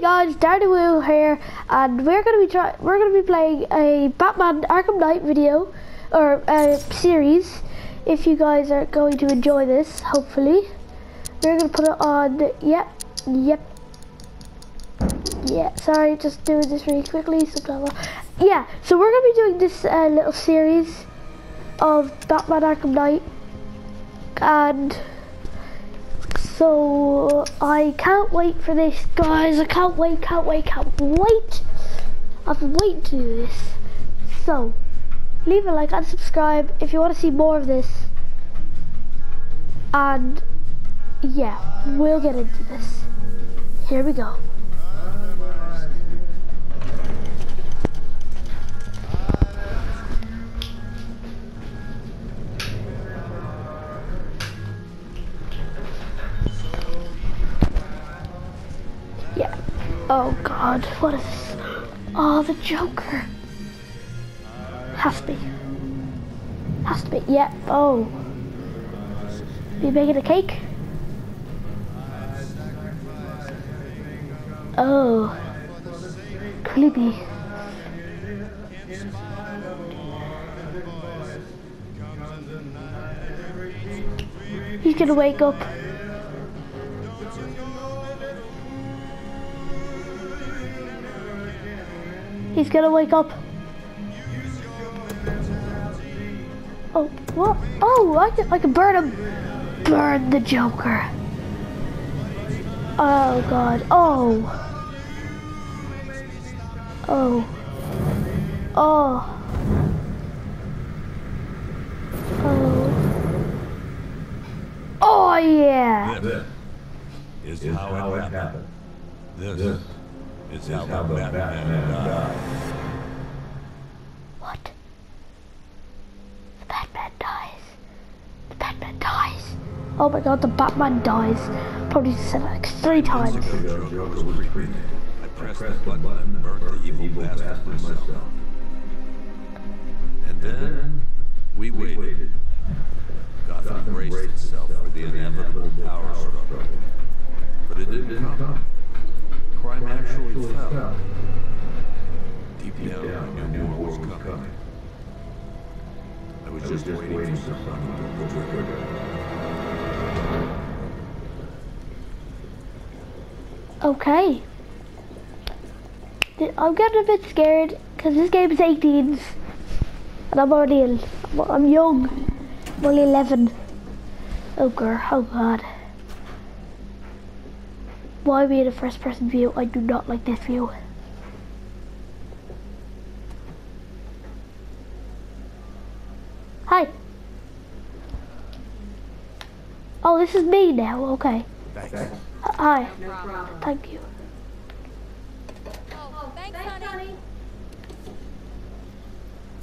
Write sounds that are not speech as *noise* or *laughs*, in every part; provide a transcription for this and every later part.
Guys, Dardywoo here, and we're gonna be try we're gonna be playing a Batman Arkham Knight video or uh, series. If you guys are going to enjoy this, hopefully, we're gonna put it on. Yep, yep, yeah. Sorry, just doing this really quickly. So blah, blah. yeah, so we're gonna be doing this uh, little series of Batman Arkham Knight, and. So I can't wait for this, guys. I can't wait, can't wait, can't wait. I've been waiting to do this. So leave a like and subscribe if you want to see more of this. And yeah, we'll get into this. Here we go. Oh god, what is this? Oh, the Joker. Has to be. Has to be, yeah, oh. You making a cake? Oh. Creepy. He's gonna wake up. He's gonna wake up. Oh, what? Oh, I can, I can burn him. Burn the Joker. Oh, God. Oh. Oh. Oh. Oh. Oh, yeah. This is, is how, how, it happened. happened. This, this is how, how the Batman, Batman died. What? The Batman dies. The Batman dies. Oh my god, the Batman dies. Probably said it like three times. I pressed the button and burnt the evil bastard myself. And then, we waited. Gotham braced itself for the inevitable power struggle. But it didn't come crime actually fell. Deep down, I knew more was coming. I was just waiting for someone to pull the trigger. Okay. I'm getting a bit scared because this game is 18s and I'm already I'm young. I'm only 11. Oh girl, oh god. Why be in a first person view? I do not like this view. Hi. Oh, this is me now. Okay. Thanks. Hi. No problem. Thank you. Oh, oh thanks, honey.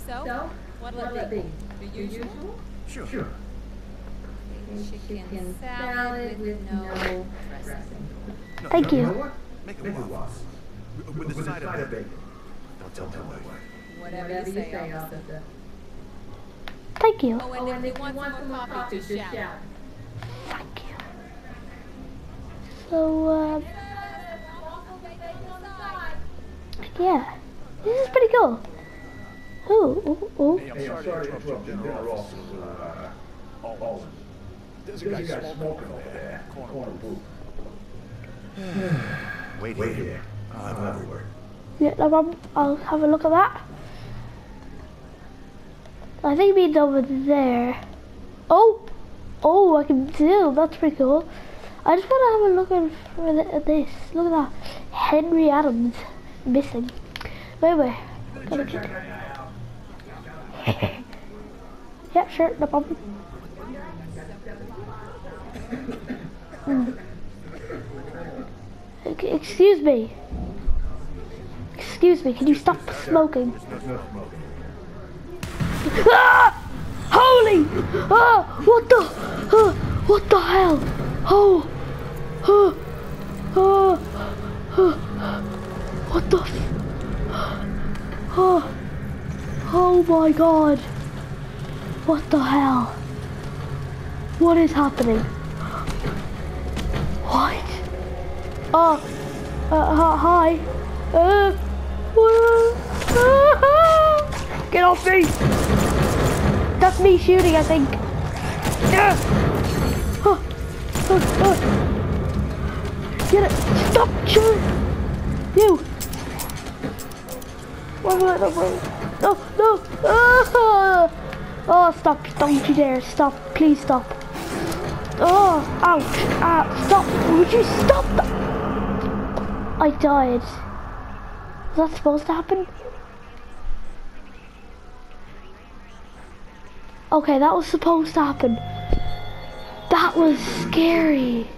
So, so what'll it be? The usual? Sure. Sure. Chicken, chicken salad with no dressing. No, Thank you. you Make it waffles. With, with, with the side, side of bacon. Don't tell my wife. Whatever, Whatever you say, say officer. Thank you. Oh, and oh, if they want, want some more coffee, just shout. shout. Thank you. So, uh, yeah, this is pretty cool. Ooh, ooh, ooh. Hey, I'm sorry, hey, I'm sorry to interrupt you, General Officer. Uh, uh, There's a guy, smoking over there. Corner booth. Wait, *sighs* Wait here. I'll have another word. Yeah, no problem. I'll have a look at that. I think he's over there. Oh! Oh, I can zoom. That's pretty cool. I just want to have a look at, at this. Look at that. Henry Adams. Missing. Wait, wait. Gotta get *laughs* yeah, sure. No problem. *laughs* Mm. Excuse me. Excuse me, can you stop smoking? Ah! Holy! Ah! What the? Ah! What the hell? Oh! Oh! Oh! oh. What the? Oh! Oh my god! What the hell? What is happening? What? Oh, Uh, hi. Uh, uh, *laughs* get off me! That's me shooting, I think. Yeah. Oh, oh. Get it! Stop shooting! You! Why will I? No, no! Oh, *laughs* oh, stop! Don't you dare! Stop! Please stop! Oh, ouch! Ah, stop! Would you stop that? I died. Was that supposed to happen? Okay, that was supposed to happen. That was scary.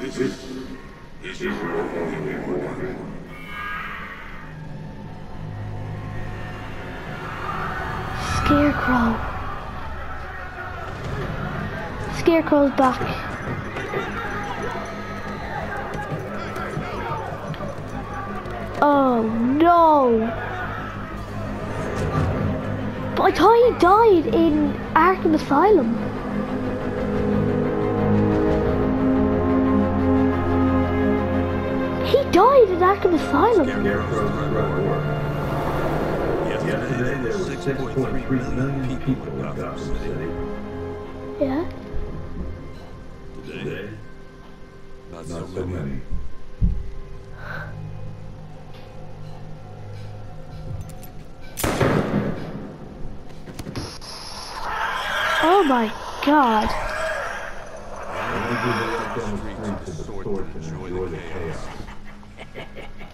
This is your only reward. Scarecrow. Scarecrow's back. Oh no! But I thought he died in Arkham Asylum. He died in Arkham Asylum. Yesterday, there were 6.3 million people in Gotham City. Yeah. Today, not so many. Oh my god.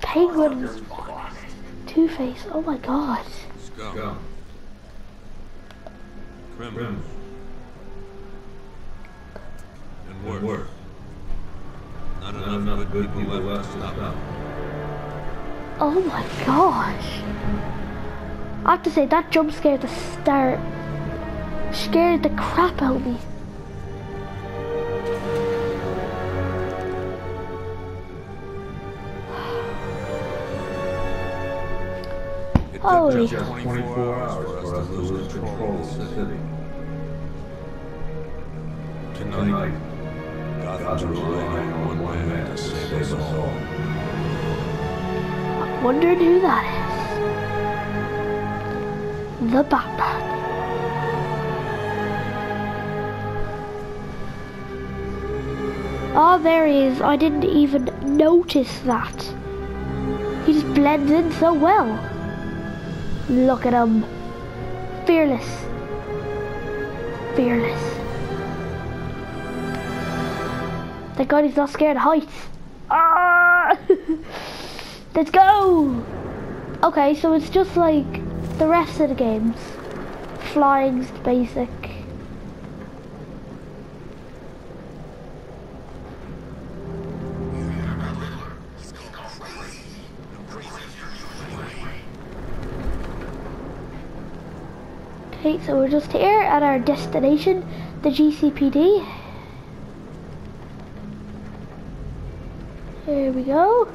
Penguin. Two Face. Oh my god. Scum. Criminals. And worse. Not enough good people left to stop. Oh my gosh. I have to say that jump scare at the start scared the crap out of me. Holy. took just 24 hours for us to lose control of the city. Tonight, Gotham's relying on one man to save us all. Wondering who that is. The Batman. Oh, there he is. I didn't even notice that. He just blends in so well. Look at him. Fearless. Fearless. Thank God he's not scared of heights. Ah! *laughs* Let's go! Okay, so it's just like the rest of the games. Flying's the basic. Okay, so we're just here at our destination, the GCPD. Here we go.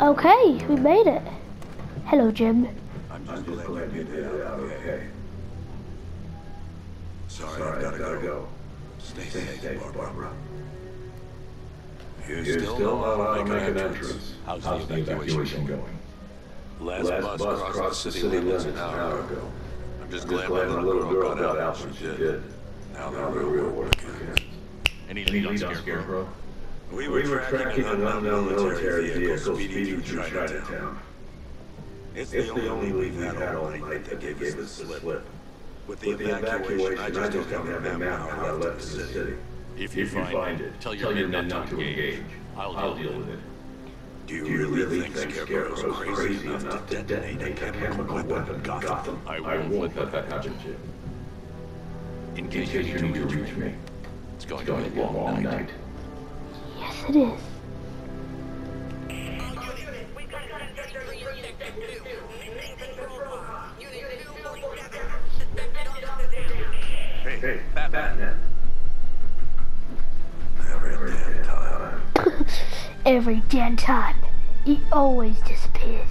Okay, we made it. Hello, Jim. I'm just glad you did it out okay. Sorry, I've gotta go. Stay safe, Barbara. You're still not allowed to make an entrance. How's the evacuation going? Last bus crossed the city limits an hour ago. I'm just glad my little girl got out when she did. Now the real work begins. Any lead on Scarecrow? We were tracking an unknown military vehicle speeding through Chinatown. It's the only lead we've had all night that gave us the slip. With the evacuation, I just don't have a map how I left the city. If you find it, tell your men not to engage. I'll deal with it. Do you really think Scarecrow's crazy enough to detonate a chemical weapon in Gotham? I won't let that happen, Jim. In case you need to reach me, it's going to be a long night. Yes, it is. Hey, Batman. Every damn time. *laughs* Every damn time. He always disappears.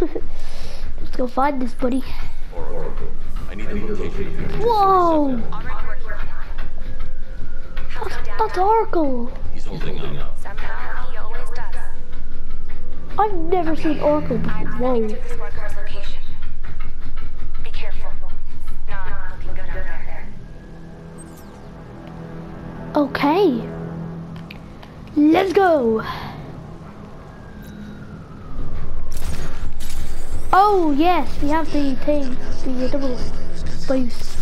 *laughs* Let's go find this buddy. Oracle. I need the location of your Whoa! That's, that's Oracle. He's holding up. Somehow he always does. I've never seen Oracle before. Whoa. sending to this worker's location. Be careful. Not looking good out there. Okay. Let's go. Oh yes, we have the thing, the double boost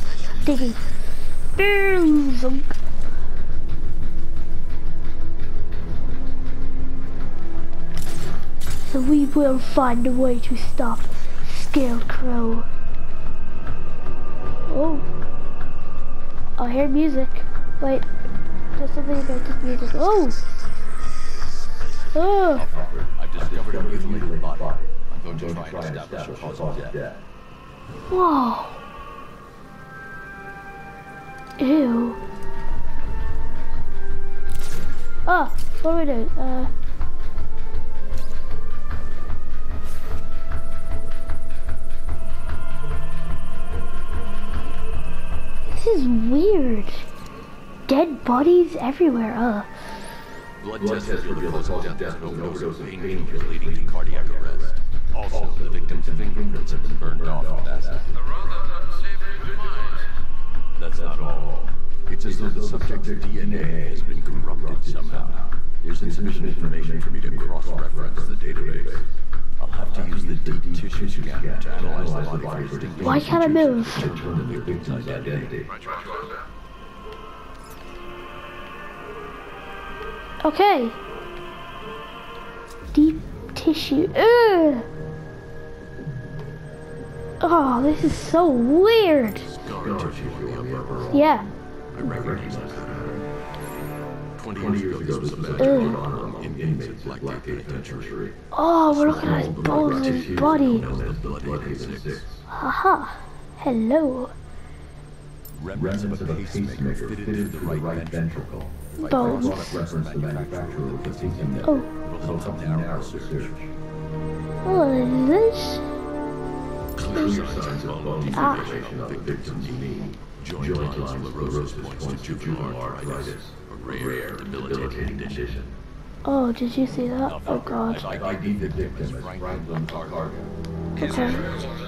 diggy. Boom. So we will find a way to stop Scarecrow. Oh. I hear music. Wait. There's something about this music. Oh! Oh! I've discovered a mutilated body. I'm going to try and establish the cause of death. Whoa! Ew. Oh, what do we do? Uh. This is weird. Dead bodies everywhere. Uh. Blood tests revealed the cause of death was an overdose of painkillers leading to cardiac distinct Why can't move? to the identity. Okay. Deep tissue. Ugh. Oh, this is so weird. Scar tissue on the upper arm. Yeah. I recognize that. Twenty years ago, this was a in inmates at Blackgate Penitentiary. Oh, we're looking at his bones and his body. The Haha. Hello. Remnants of a pacemaker fitted to the right ventricle. Bones. Reference the manufacturer of the pacemaker. Oh, It'll help narrow search. what is this? Clear signs of bone Ah. of the victim's knee. Joint line sclerosis points to juvenile arthritis, a rare, debilitating condition. Oh, did you see that? Oh god. I ID the victim as Franklin Carter. Okay.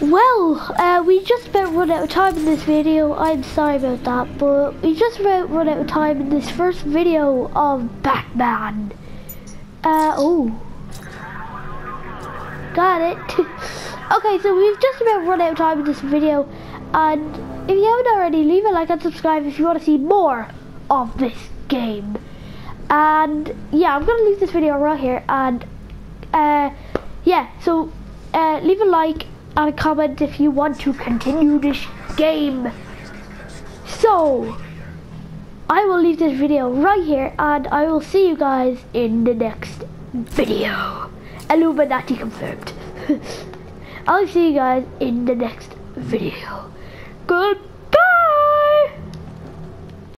Well, uh, we just about run out of time in this video. I'm sorry about that, but we just about run out of time in this first video of Batman. Uh, oh. Got it. *laughs* okay, so we've just about run out of time in this video. And if you haven't already, leave a like and subscribe if you want to see more of this game. And yeah, I'm going to leave this video right here. And uh, yeah, so uh, leave a like a comment if you want to continue this game. So, I will leave this video right here and I will see you guys in the next video. Illuminati confirmed. *laughs* I'll see you guys in the next video. Good